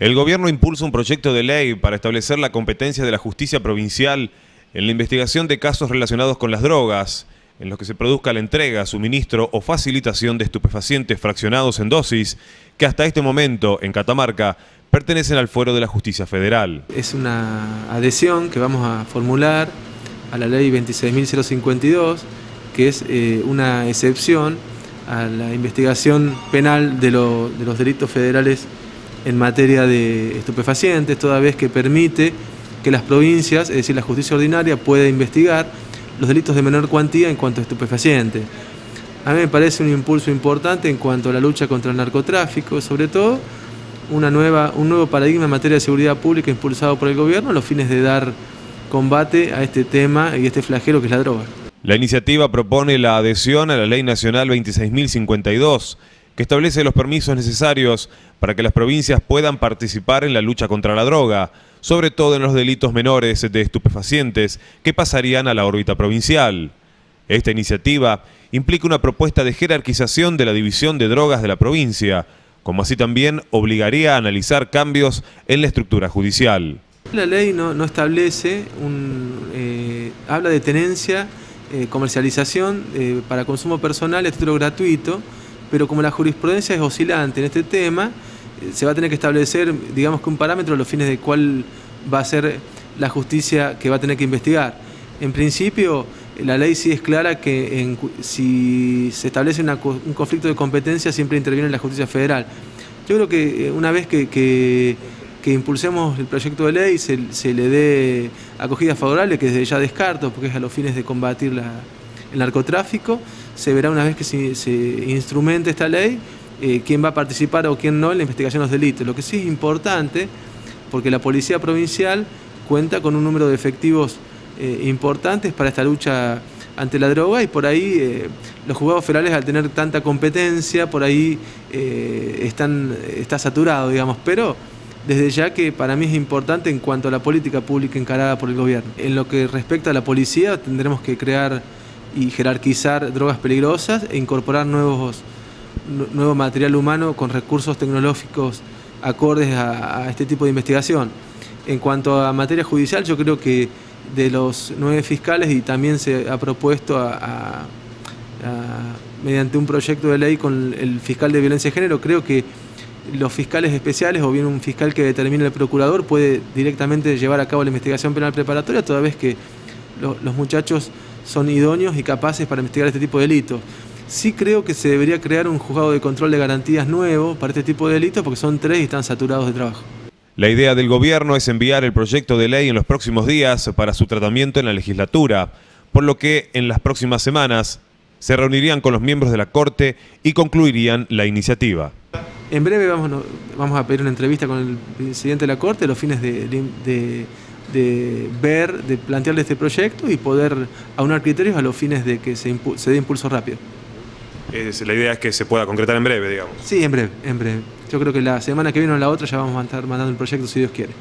El gobierno impulsa un proyecto de ley para establecer la competencia de la justicia provincial en la investigación de casos relacionados con las drogas, en los que se produzca la entrega, suministro o facilitación de estupefacientes fraccionados en dosis, que hasta este momento, en Catamarca, pertenecen al fuero de la justicia federal. Es una adhesión que vamos a formular a la ley 26.052, que es eh, una excepción a la investigación penal de, de los delitos federales en materia de estupefacientes, toda vez que permite que las provincias, es decir, la justicia ordinaria, pueda investigar los delitos de menor cuantía en cuanto a estupefacientes. A mí me parece un impulso importante en cuanto a la lucha contra el narcotráfico, sobre todo una nueva, un nuevo paradigma en materia de seguridad pública impulsado por el gobierno a los fines de dar combate a este tema y este flagelo que es la droga. La iniciativa propone la adhesión a la Ley Nacional 26.052, que establece los permisos necesarios para que las provincias puedan participar en la lucha contra la droga, sobre todo en los delitos menores de estupefacientes que pasarían a la órbita provincial. Esta iniciativa implica una propuesta de jerarquización de la división de drogas de la provincia, como así también obligaría a analizar cambios en la estructura judicial. La ley no, establece, un, eh, habla de tenencia, eh, comercialización eh, para consumo personal a título gratuito, pero como la jurisprudencia es oscilante en este tema, eh, se va a tener que establecer, digamos que un parámetro a los fines de cuál va a ser la justicia que va a tener que investigar. En principio, la ley sí es clara que si se establece un conflicto de competencia siempre interviene la justicia federal. Yo creo que eh, una vez que, impulsemos el proyecto de ley, se, le dé acogida favorable, que desde ya descarto, porque es a los fines de combatir el narcotráfico, se verá una vez que se, instrumente esta ley eh, quién va a participar o quién no en la investigación de los delitos. Lo que sí es importante, porque la Policía Provincial cuenta con un número de efectivos eh, importantes para esta lucha ante la droga y por ahí eh, los juzgados federales al tener tanta competencia, por ahí están, está saturado, digamos, pero desde ya que para mí es importante en cuanto a la política pública encarada por el gobierno. En lo que respecta a la policía tendremos que crear y jerarquizar drogas peligrosas e incorporar nuevos, nuevo material humano con recursos tecnológicos acordes a, este tipo de investigación. En cuanto a materia judicial, yo creo que de los nueve fiscales y también se ha propuesto a, mediante un proyecto de ley con el fiscal de violencia de género, creo que los fiscales especiales o bien un fiscal que determine el procurador puede directamente llevar a cabo la investigación penal preparatoria, toda vez que los muchachos son idóneos y capaces para investigar este tipo de delitos. Sí creo que se debería crear un juzgado de control de garantías nuevo para este tipo de delitos porque son tres y están saturados de trabajo. La idea del gobierno es enviar el proyecto de ley en los próximos días para su tratamiento en la legislatura, por lo que en las próximas semanas se reunirían con los miembros de la Corte y concluirían la iniciativa. En breve vamos, vamos a pedir una entrevista con el presidente de la Corte a los fines de de ver, de plantearle este proyecto y poder aunar criterios a los fines de que se, dé impulso rápido. la idea es que se pueda concretar en breve, digamos. Sí, en breve, en breve. Yo creo que la semana que viene o la otra ya vamos a estar mandando el proyecto si Dios quiere.